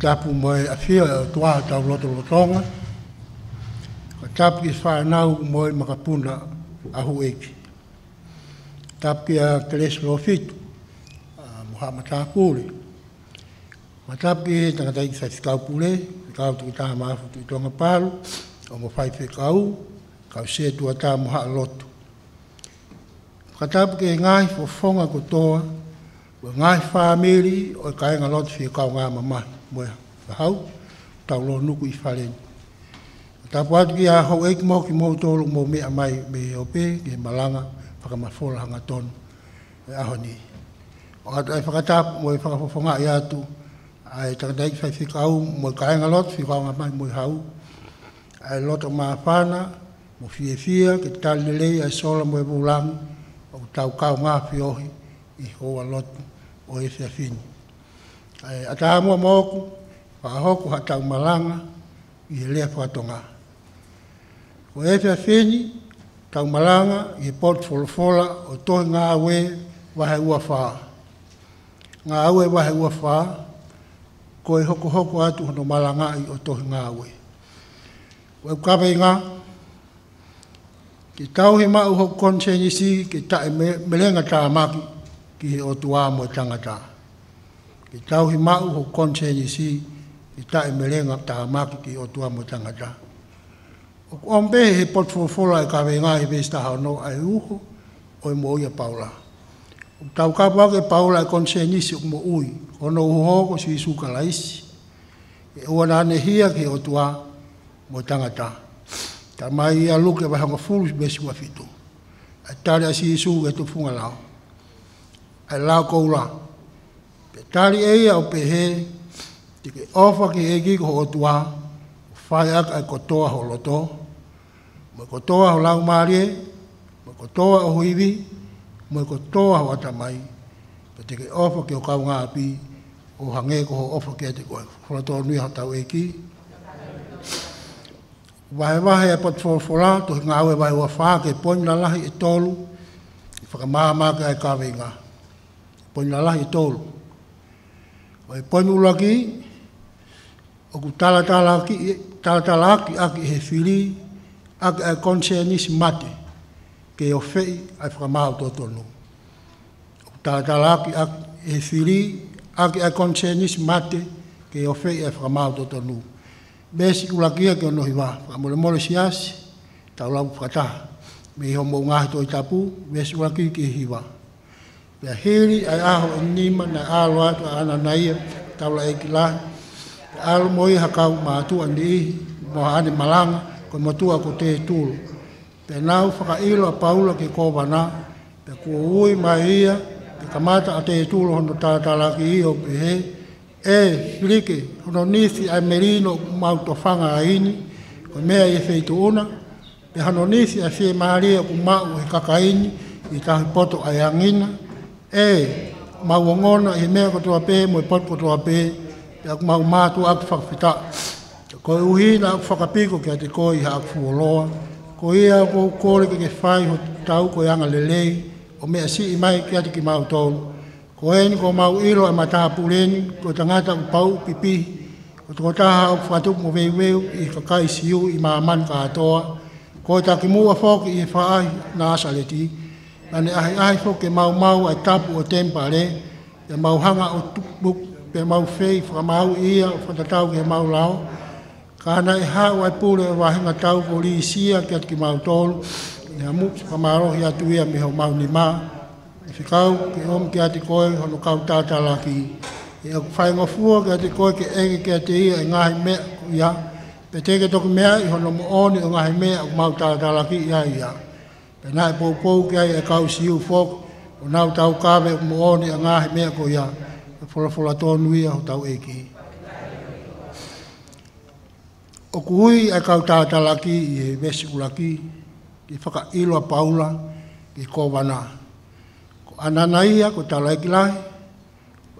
tapu mai a fia o toa tau loto lo tonga. Ka tapu ki e whanau mai makapuna a hueki. Tapu ki a teles lo fitu, Muhammad Tapuri. Ma tapu ki e tangatai ki sai tikau pule, tikau tuki taha maafu tuki tonga palu, o mo fai fe kau, kau se tua taha moha lotu. Ka tapu ki ngai fofonga kotoa, ngai whamiri o kainga lotu fi nga ngā mamahi moe whahau, tau loa nuku i whare. Tā pātu ki a hau eki mau ki mau tōru mō mea mai me ope, ke malanga, whakamafola hanga tonu, e aho ni. O atu ai whakatap, e moe whakafofonga i atu, ai tangatai ki whai whika au, moe kāinga lot, whika au mai moe hau, ai loto mā whāna, mo fie fia, ke tāli nelei, ai sola moe vūlangu, o tau kau ngā whiohi, i hoa lot, o e whia whini a ka mo mo ku hata malanga i le fa tonga ko e fa fini ka malanga i port fol fola o to nga we wa he wa fa nga we wa he ko e hoko hoko atu hono malanga i o to nga we ko e ka venga ki tau he ma u ho konsenisi ki ta me melenga ta ma ki o tuamo tangata ta i tau hi mau ho konse ni si i ta i merenga ta hamaki ki o tua mo tangata. O kuambe he potfofola e kawe ngā he vesta haono ai uho o i mo uia paula. O tau kapa ke paula e konse ni si mo ui, kono uho hoko si isu kalaisi. E ua nane hia ki o tua mo tangata. Ta mai ia luke vahanga fulu si besi wafitu. E tare a si isu ke tu funga lao. E lao koulaa tari e ia o pehe, te ofa ki e ki ko otua, whai aka e kotoa ho loto, mo kotoa ho lau marie, mo kotoa ho huiwi, mo kotoa ho atamai, pe te ke ofa ki o kau ngā api, o hange ko ho ofa ki e koe, ho loto nui ha tau e ki. Wahe wahe e pat fōrfora, tohi ngā ue wahe wafā ke poin lalahi e tolu, i whakamāmāke ai kāwe ngā. Poin lalahi e e tolu. Vai poi mu lagi. O ku tala tala ki tala tala ki ak he fili ak a concernis mate. Ke o fei ai fra mau to to no. O tala tala ki ak he fili ak a concernis mate ke o fei ai fra mau to to no. Besi ku lagi ke no hi va. Fra mo le mo le sias ta la fu fata. Me ho mo ngah to i tapu, besi ku lagi ki hi va. Besi ku lagi ki hi va. Pea hiri ai aho i nima na alo atu a ana naia taula e kila. Alo moi hakau maatua ni ihi, moha ane malanga, ko matua ko te tulu. Pe nau whaka ilo a paula ki kova nā, pe kua ui mai ia, pe kamata a te tulu hono tātala ki iho pe he, e hirike, hono nisi ai merino mautofanga a ini, ko mea i feitu una, pe hano nisi a se maria ku mau he kaka ini, i tahi poto ai angina, e mau ngona e mea kotoa pe mo e pot kotoa pe e ak mau mātu ak whakwhita ko e uhi na ak whakapiko kia te koi ha ak fuoloa ko e a ko kore ke ke whai ho tau ko yanga e lelei o mea si i mai kia te ki mau tolu ko eni ko mau ilo e mata pureni ko tangata u pau pipi ko tuko taha ak whatuk mo vei i kakai siu i maaman ka atoa ko e takimua whok i e whaai na asaleti ane ahe ahe so ke mau mau ai tapu o tempa re, e mau hanga o tukbuk, pe mau fei, wha mau ia, o whatatau ke mau lao, ka ana e hau ai pūre o wahenga tau ko li isia ke atki mau tolu, e amu, wha marohi atu ia miho mau ni maa, e whikau ke om ke ati koe hono kau tātala laki. e o whae ngofua ke ati koe ke ege ke ati ia e ngahi mea ku ia, pe teke toki mea i hono mo oni o ngahi mea o mau tātala ki ia ia. ia. Pena e pou pou ki ai e kau si u fok, o nau tau kawe o mooni a ngahe mea ko ia, e fola fola tonu ia o tau eki. O kuhui e kau tātala ki i e vesi ulaki, ki whaka ilo a paula, ki kovana. Ko anana ia, ko tala eki lai,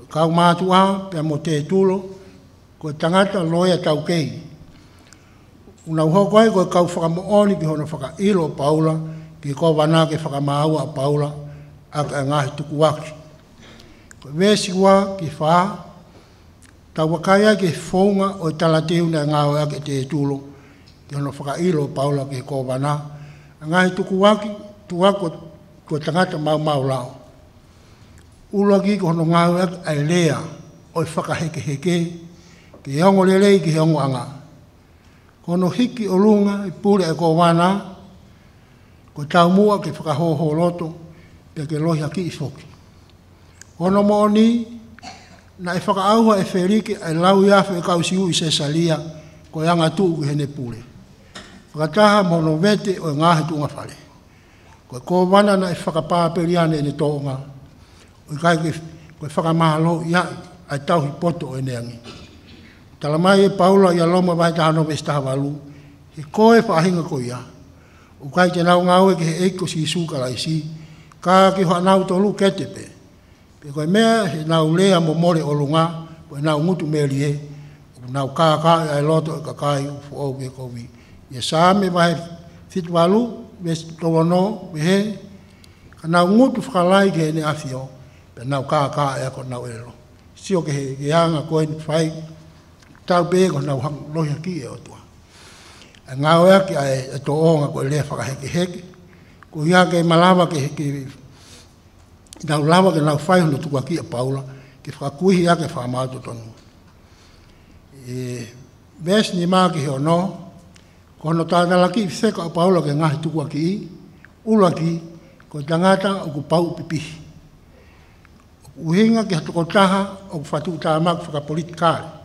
kau mātua, pia mo te tulo, ko tangata loia tau kei. Una uhokoe, ko kau whaka mooni ki hono whaka ilo paula, ki ki ko wana ke whakamau a paula a ka ngahi tuku waki. Ko vesi wā ki whaa, ta wakai ke whonga o i tala tehu na ngāo ake te tūlo, ki hono whakailo paula ki ko wana. A ngahi tuku waki, tu wako tu tangata mau mau lao. Ulo ki ko hono ngāo a lea o faka heke heke, ke hongo lelei ki hongo anga. Kono hiki olunga i pūre e ko wana, ko tau mua ke whakahoho loto pe ke lohi aki i foki. Ono mo ni, na e whakaauha e whelike e lau iafu e kau siu i se salia ko i anga tuu hene pule. Whakataha mono vete o e ngahe tunga whale. Ko e kovana na e whakapāperiane e ne tōnga. O i kai ke ko e whakamahalo i a ai tau hi poto o e neangi. Tala mai e paula i a loma vai taha no vestaha walu. He koe whahinga ko i a. Ukai kai te nau ngau e ke eiko si su kala isi ka ki ho nau to lu kete pe pe ko me he nau lea a mo mole o lunga po na u mutu me li e na u ka ka e ai lo to e ka kai fo o ke ko ye sa me ba he fit walu me to no me he ka na u mutu fa lai ke ne afio pe na u ka ka ai ko na u e lo si ke he anga ko en fai tau pe ko na u lo ya ki e o tua nga oya ki ai e to onga ko le fa heke heke ku ya ke malava ke ke da lava ke na fai no tu aki a paula ke fa ku ya ke fa ma to tonu e ves ni ma ki ho no ko no ta da la ki se ko paula ke nga tu ku aki u lo aki ko ta nga ta ku pau pipi uhinga ke to kotaha o fa tu ta ma ku fa politika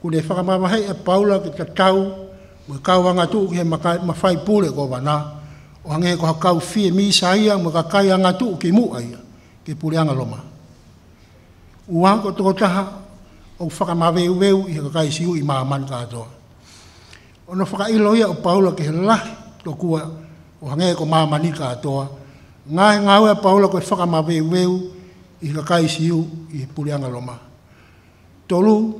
ku le fa ma ba hai paula ke ta tau mo e kau wanga tu ke maka mafai pule ko bana o ange ko kau fi mi saia mo ka kai anga tu ki mu ai Ki pule anga loma uan ko to taha o faka ma veu veu i ka kai siu i ma man ka to o no faka ilo ia o paulo ke la to kua o ange ko ma mani ka to nga nga o paulo ko faka ma veu veu i ka kai siu i pule anga loma tolu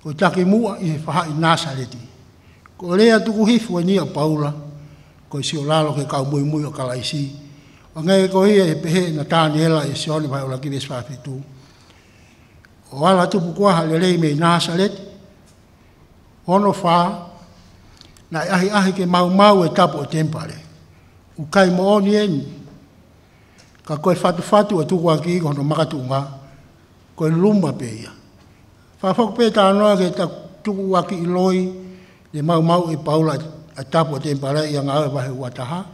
ko taki mu i faha i nasa leti Ko rea tuku hifu e nia paula, ko isi o lalo ke kau mui mui o kalaisi. O ngai ko hia e pehe na tāni ela e si oni vai o la kibes whaafitu. O ala tupu kuaha le rei mei nāsalet, ono whaa, na ahi ahi ke mau mau e tapo o tempare. U kai mo oni eni, ka koe fatu fatu e tuku aki iko no makatu ngā, koe lumba pe ia. pe tā ke tuku aki i loi, le mau mau i paula a tapo te mpare i anga awe wahe wataha,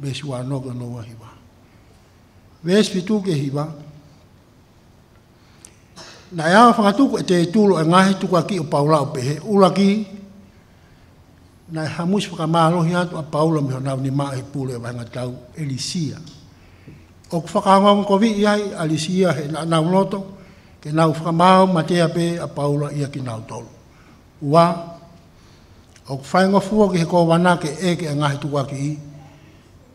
besi wa noga no wa hiwa. pitu ke hiwa, na ea whakatuku e te tūlo e ngahi tukua ki o paula o pehe, ula ki, na ea hamus whakamalohi atu a paula miho nao ni maa i pule wa hanga tau elisia. O ku whakaangwa mga kovi iai, elisia he na nao loto, ke nao whakamau matea pe a paula ia ki nao tolu. Ua, o ku whaingo fua ki he kō wana ke e ke ngahi tuwa ki i.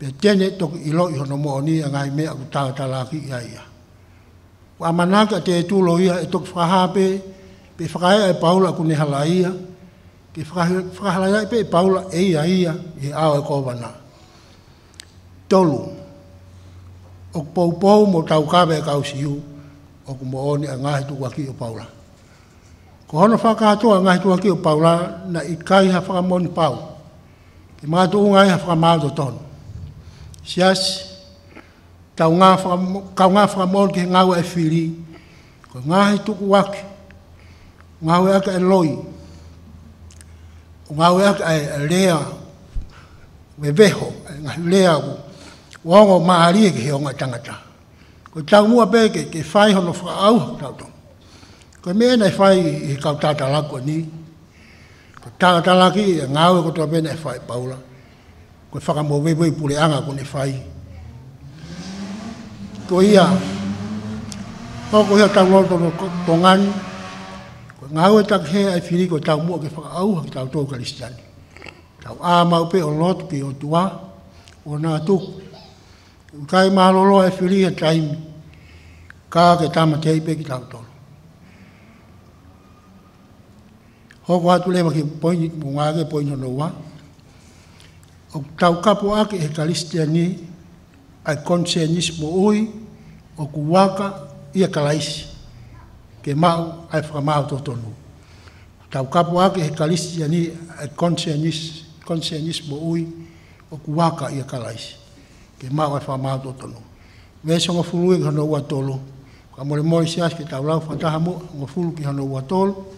Pe tene toki ilo i hono mo ni a ngahi mea ku tāwa ki ia ia. Ku amana ka te e tūlo ia e toki whakahāpe, pe whakai e paula ku nehala ia, ke whakahala ia pe e paula e ia ia e au e kō wana. Tolu, o ku pou mo tau kawe e kausi iu, o ku mo o ni a ngahi tuwa ki o paula. Ko hono whakatoa ngai tua ki o paula na i ha ha whakamoni pau. Ki ma tu ngai ha whakamaoto tonu. Sias, ta nga kau ngā whakamoni ki nga e fili. Ko ngai tuku wak. ngau e aka e loi. Ngau e aka e lea e me veho, e ngai lea u. Wongo maa rie ki heo ngai tangata. Ko tau mua peke ki whai hono fa hau tau tonu. Ko me na fai i ka tata la ko ni. Ko tata la ki nga ko to be na fai paula. Ko fa ka mo we we pule anga ko ni fai. Ko ia. Ko ko ia ta ngol to no to ngan. Ko nga ta ke ai fili ko ta mo ke fa au ta to ka listan. Ta a ma o o lot pe o tua. O na tu. Kai ma lo lo e fili e time. Ka ke ta ma ke pe ki ta to. ho wa tu le ki poin bunga ke poin no wa o tau kapo a ke kalistia ni ai konsenis mo oi o ku waka ia kalais ke mau ai fra mau to tonu tau kapo a ke kalistia ni ai konsenis konsenis mo oi o ku waka ia kalais ke mau ai fra mau to tonu me so mo fulu ke no wa tolo ka mo le mo sias ke tau lau fa ta mo mo fulu ke no wa tolo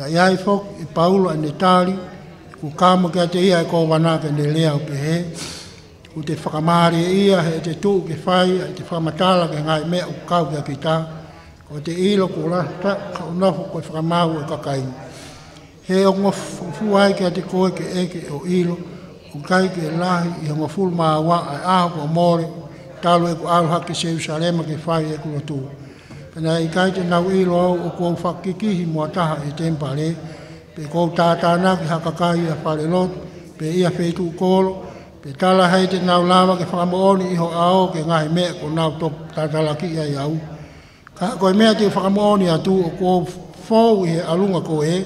na iai fok i paulo ane tali ku kama kia te ia e kou wanaka ne lea o pehe ku te whakamari e ia he te tuu ke whai e te whamatala ke ngai mea u kau kia ki ta ko te ilo ku rata ka unofu koe whakamau e kakai he o ngofu ai kia te koe ke eke o ilo u kai ke lahi i ngofu maa wa ai aho ko mori talo e ku aruha ke seusarema ke whai e ku rotuu Nā i kai te nau ilo au o kua whakikihi mua taha e tempare, pe kou tātāna ki hakakai a whare lot, pe ia whetu kolo, pe tala hei te nau lawa ke whakamooni iho ao ke ngahi mea ko nau tō tātala ki ai au. Ka koe mea te whakamooni atu o kua whau i he alunga koe,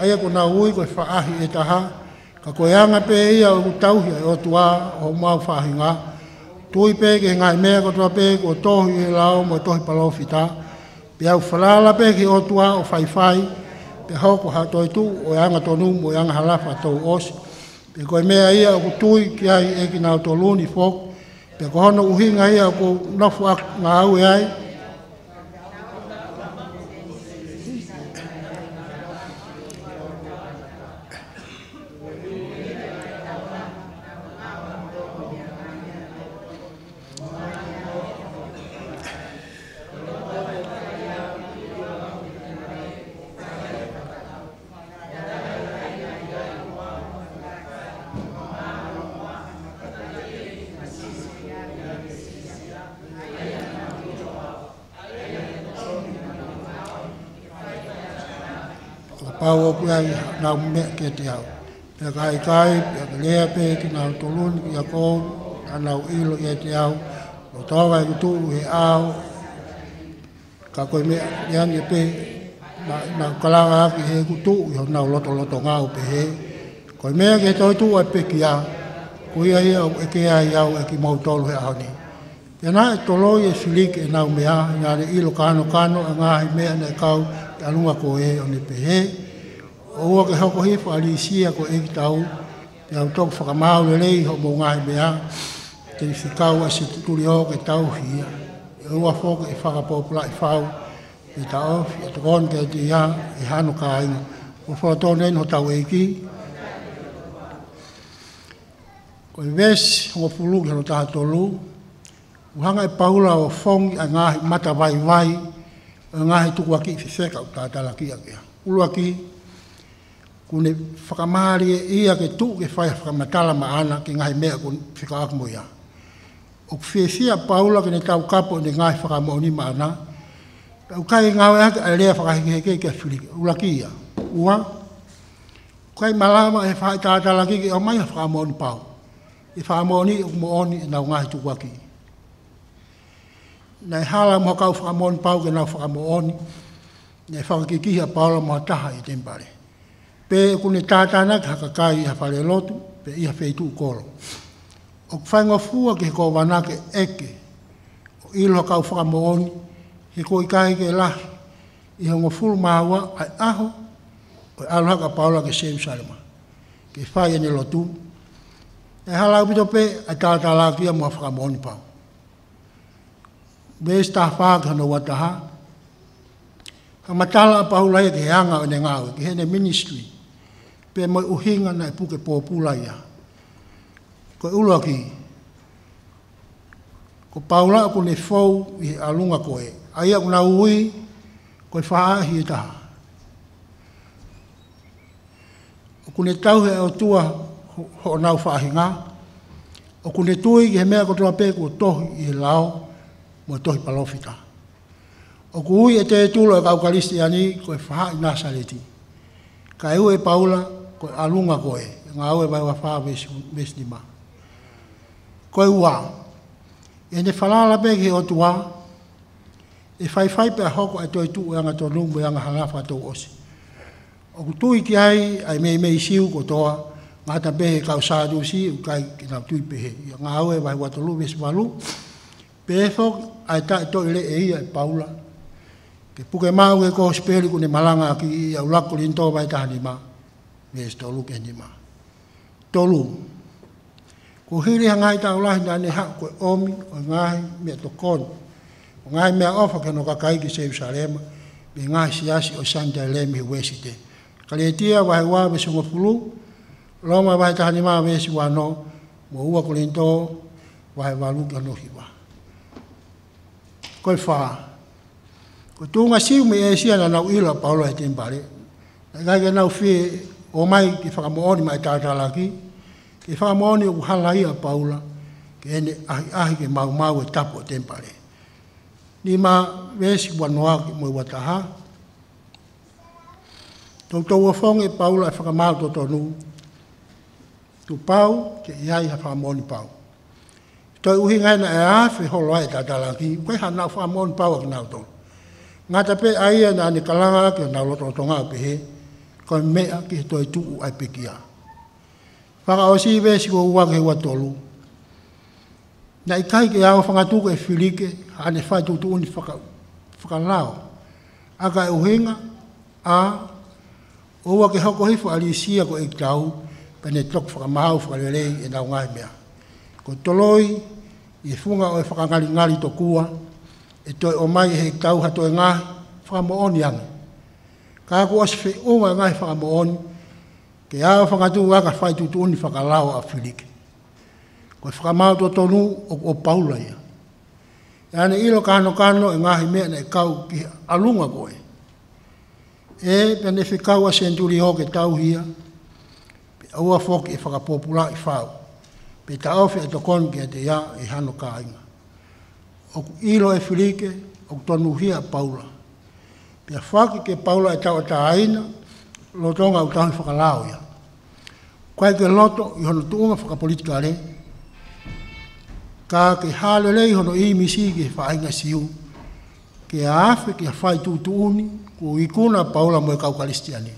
aia ko nau ui koe whaahi e taha, ka koe anga pe ia o tauhi ai o tua o mua whahinga, Tui pē ke ngai mea kotoa pe ko tohi e lao mo tohi palofi tā pe au falala pe ki o tua o fai fai pe ho ko hato i tu o e anga tonu mo e anga halafa to os pe ko me ai o tui ki ai e ki na to luni fo pe ko no uhi ngai o ko na fu ak na au e ai pau pua kua i nga mune ke te au. Pia kai kai, pia ka lea pe, ki nga tolun, pia kou, a nga u ilo ke te au. Lo tawa i kutu he au, ka koi mea niang pe, na, na kalanga ki he kutu, i hona u loto loto ngā u he. Koi mea ke toi tu ai pe ki a, kui a ia e eke a ia u e ki mautolo he au ni. Pia e tolo i e silik e nga u mea, nga le ilo kano kano, a ngā hi mea ne kau, alunga ko e o ne o ua ke hoko hifo ali si a ko eki tau te au toko whakamau le lei ho mou ngai mea te i whikau a se tuturi o ke tau hia e ua fōke i whakapopla i e whau i ta of i e te kon te e te ia i hanu ka inga o whakatone no tau eki ko i ves o pulu ke no taha tolu uhanga i paula o fong a ngahi mata vai vai a ngahi tuku aki i whiseka o tātala ki a kia ulu aki kune whakamāri e ia ke tū ke whai whakamatala ma ana ke ngahi mea kun whika akumo ia. O kwhesia paula ke ne tau kapo ne ngahi whakamoni ma ana, au kai ngau ea ke a lea whakahekeke ke whiriki, ulaki ia, ua, kai malama e whai tātala ki ke au mai whakamoni pau, e whakamoni o kumooni e nau ngahi tukuaki. Nei hala mo kau whakamoni pau ke nau whakamoni, ne whakakikihia paula mo taha i tempare pe e kune tātana ki haka kai i hawhare lotu, pe ia hawhi tu koro. O kwhainga ke ki heko wanake eke, o ilo kau whakamooni, heko i kai ke la i hongo fulu māua ai aho, o aloha ka paula ke seu sarema, ke whai ene lotu. E halau pito pe, ai tātā lākia mua whakamooni pao. Bees tā whāk hana wataha, Ka matala pa hulai ke hanga o ne ngāwe, ke hene ministry pe mo uhinga na puke po pulaya ko uloki ko paula ko le fou i alunga ko e ai ak na ui ko fa hi ta ko ne tau he o tua ho nau fa hinga o ko ne tui ge me ko tua pe ko to i lao mo to palofika o ku ui e te tulo e kaukaristi ani ko e faha i nasa leti. Ka e ue paula, alunga koe, e nga au e vai wa fa vis vis di ma ko e wa e ne fala la be ke o tua e fai fai pe ho ko e to tu e nga to lu mo e nga hanga fa to o ku tui ki ai ai mei mei siu ko to nga ta be ka sa si u kai ki na tui pe nga au vai wa to lu vis valu pe fo ai ta e to le e ia e paula Ke puke mau e kohospeli ne malanga ki ia ulakuli intoa vai tahani maa mēs tolu ke nima. Tolu. Ko hiri ha ngai tau lahi nani ha koe omi o ngai mea to koni. O ngai mea ofa ke no kakai ki se Yusarema, mea ngai siasi o santa lemi he wesi te. Kale tia wahi wā me sunga pulu, loma wahi tahani mā wesi wā no, mo ua kore nto, wahi wā luka no hi wā. Koe whā. Ko tūnga siu me e siana nau ila paolo he tēmpare. Nā kai ke fie o mai ki whakamooni mai tātalaki, ki whakamooni o halaia paula, ke ene ahi ahi ke mau mau e tapo o e tempare. Ni ma vesi wa noa ki mui wa taha. Tau tau e paula e whakamau to tonu, tu pau ke iai ha whakamooni pau. Tau uhi na e awhi holoa e tātalaki, koe ha nau whakamooni pau akinau tonu. Ngā tape aia e nā ni kalanga ki nā lototonga o tonga ko me a ki to tu a pekia ki a fa ka o si ve si ko wa ke wa tolu na i kai ke e a fa ka tu ke filike a ne fa tu tu ni fa ka fa ka lao a ka u a o wa ke ha ko hifo ali si ko e tau pe ne tok fa ka ma au fa le i na nga me ko toloi i e funga o e fa ka ngali ngali to kua e to o mai he tau ha to nga fa mo oni ana ka ko as fe o nga nga fa mo on ke a fa ka tu wa ka fa tu tu ni fa ka lao a filik ko fa ma to to nu o, o paula ya ya ne ilo ka no ka no e nga hi me ne ka u ki e, a lunga ko e e pe ne fe ka wa sen tu li ho ke tau hia a wa fo ki e fa ka popula i fa pe ta ofe to kon ke te ya e hano ka inga o ilo e filike o tonu hia paula ia whaki ke paula e tau ta aina, lo tonga u tahan whakalao ia. Kwae ke loto i hono tuunga whakapolitika re, ka ke hālele i hono imisi ke whaenga siu, ke awe ke whai tūtuuni, ku ikuna paula moe kaukalistiani.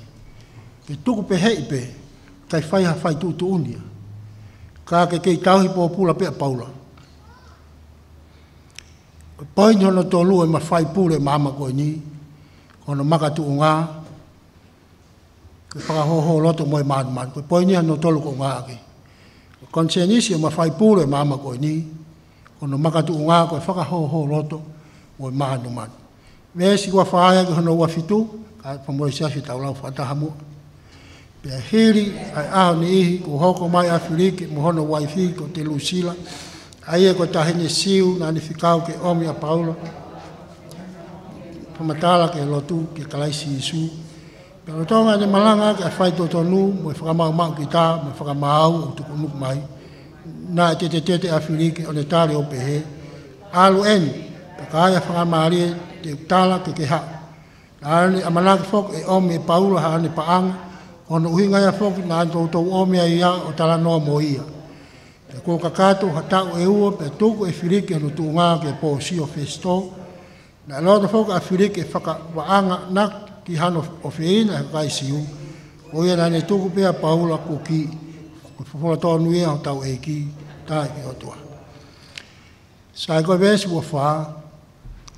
Ke tuku pe hei pe, kai whai ha whai tūtuuni ia. Ka ke kei tauhi po pula pe paula. Pai ni hono tō lua i ma whai pule mama koe nii, ono maka tu unga ke paka ho ho loto moi man man ko poi ni ano tolu ko unga ki konseni si ma fai pulo e mama ko ni ono maka tu unga ko faka ho ho loto moi man man ve si ko fai ko no wa fitu ka pa moi sia si taula fa ta hamu pe heri ai a ni ko ho ko mai afrika mo hono wa fi ko te lusila ai e ko ta hene siu na ni fikau ke omia paulo whamatala ke lotu ke kalaisi isu. Pero tonga te malanga ke whai tō tonu, mo e whakamau mau ki tā, mo e whakamau o tuku nuk mai. Nā e tete tete a whirike o ne tāre o pehe. Alu eni, pa ka aia whakamare te tāla ke ke haa. Ane a manaki fok e omi e paula ha ane paanga, ono uhinga ya fok na ane toutou omi e a ia o tala noa mo ia. E kō kakato hatau e ua pe tuku e whirike ono tūngā ke pō si o festo, Na lo to foka afirik e faka wa anga na ki han of ofein a kai siu. O ia na ne to ku pea paula ku ki. Ku fola to nu ia tau e ki ta e ki o tua. Sa ko ves wo fa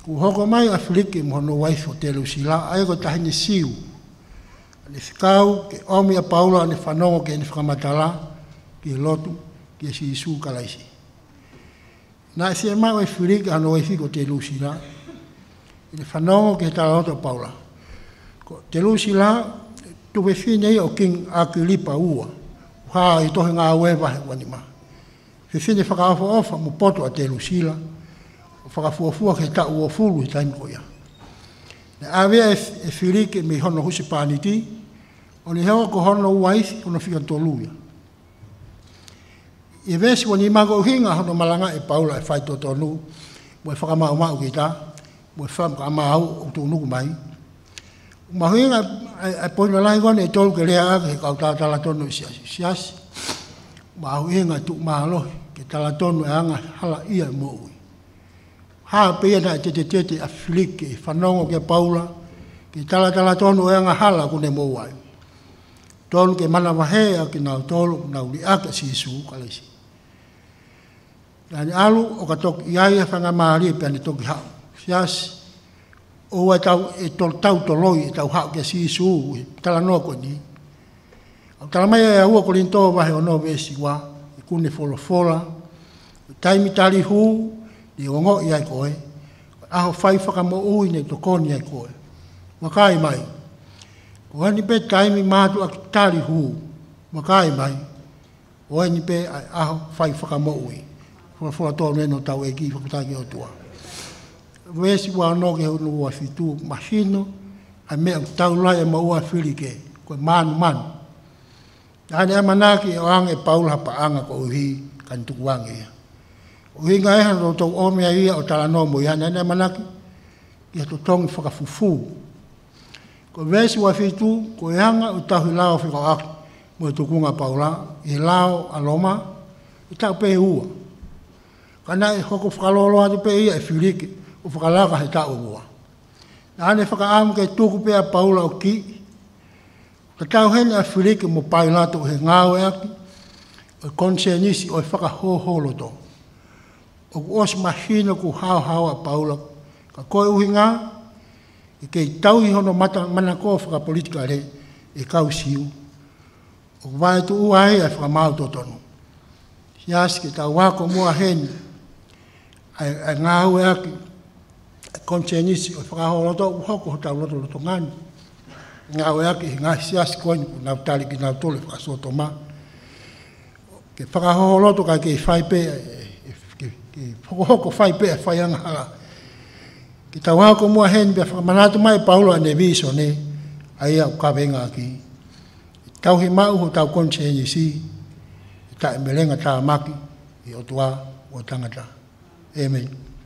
ku hoko mai afirik e mo no wai fo te lu sila ai ko ta ni siu. Ni fikau ke omi a paula ni fanongo ke ni fika matala ki lotu ki si su kalaisi. Na e se mai afirik no wai fiko te lu sila. Ni fanongo ke tala oto paula. Ko te lusi la, tuwe fine o king akilipa ua. Ha i tohe ngā ue vahe wani ma. Fi fine whakaafo ofa mu poto a te lusi la. Whakafuafua ke ta ua fulu i taimu koia. Ne awea e, e whirike mi hono husi pāniti. O ni heo ko hono uaisi, ono fika toluia. I vesi wani mago hinga hono malanga e paula e whaito tonu. Mwe whakamau ma ki taa mwe fam ka au o to nu mai ma hoi nga ai na lai gon e tol ke lea ke ka ta ta la tonu sia e sia ma hoi tu ma lo ke ta la tonu e anga hala ia e mo ui ha pe na te te te te aflik e fanongo ke paula ke ta la ta la tonu e anga hala ku ne mo ai tonu ke mana wa he a ke na tol na uli a ke sisu ka lesi Nani alu o katok toki iaia whanga maari e ni toki hau fias o e tau e tol tau to loi e tau hau ke si su e tala no ko ni au tala mai e ua kolin to vahe o no vesi wa e kune folo fola e tai mi tali hu ni e o ngo i ai koe aho fai faka mo ui ne to koni ai koe wakai mai o ani pe tai mi matu ak tali hu wakai mai o ani pe aho fai faka mo ui fola fola to no tau e ki fakutaki o tua wesi wa no ge no wa fitu mashino a me tau la e ma wa fili ke ko man man ane ma na ki wang e paul ha pa anga ko hi kan tu wang e o hi ga han ro to o me ai o ta no mo ya ne ma na ki ya to tong fo ka fufu ko wesi wa fitu ko yanga e o tau la o fi ka ak mo e tu ku nga paula e lao aloma i tau pe hua e kana hoko fa lo lo pe ia e fili ke o whakalaka hei tā uroa. Nā ne whakaamu kei tūku pēr paula o ki, ka tau hen a whiriki mo pai nātu o he ngāwe aki, o i konsea nisi o i whakahōhōlo tō. O ku os mahino ku hao hao a paula, ka koe uhi ngā, i kei tau i hono mata, mana kō whakapolitika rei, e kau siu. O ku vai tu uai a whakamau tō tonu. Si aski, tau wako mua hene, a ngāwe aki, konchenisi o faka ho lato ho ko lato lato ngan nga o ya ki nga sia ko na tali ki na tole fa so to ke faka lato ka ke fai pe e, e, ke ke ho ko fai pe fai an ha ki ta wa ko mo hen be fa mana mai paulo ne viso ne ai ya ka be nga ki ta hi ma ho ta konchenisi e ta melenga ta ma ki o tua o tangata amen